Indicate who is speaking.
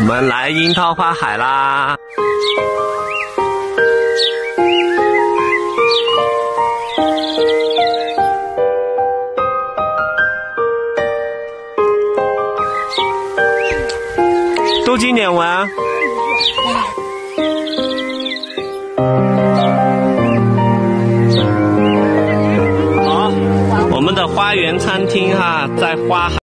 Speaker 1: 我们来樱桃花海啦！都经典文。好，我们的花园餐厅哈，在花海。